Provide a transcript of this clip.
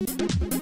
you.